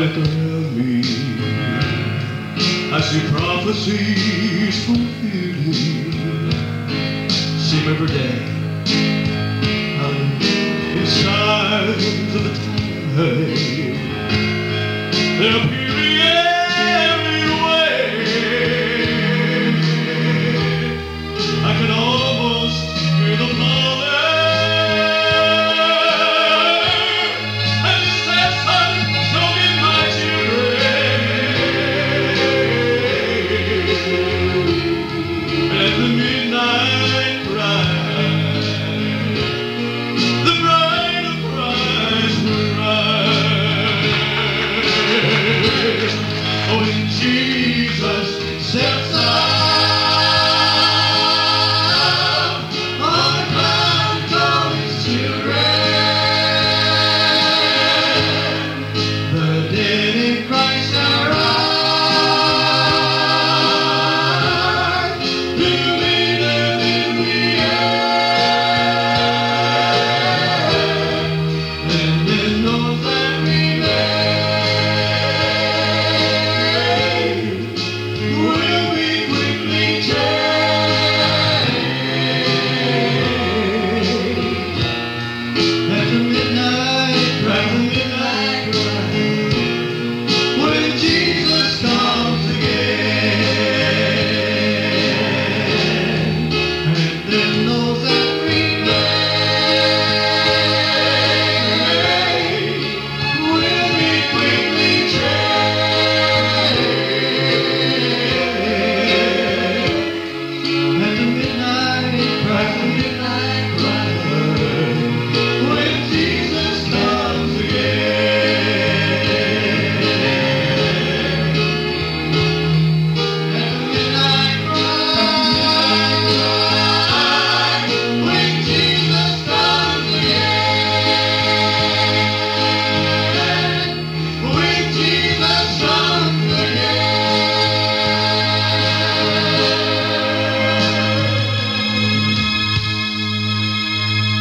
life around me. I see prophecies fulfilling. See them every day. I'm signs of the time. They're period.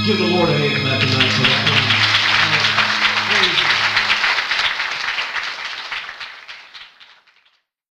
Give the Lord a hand clap tonight.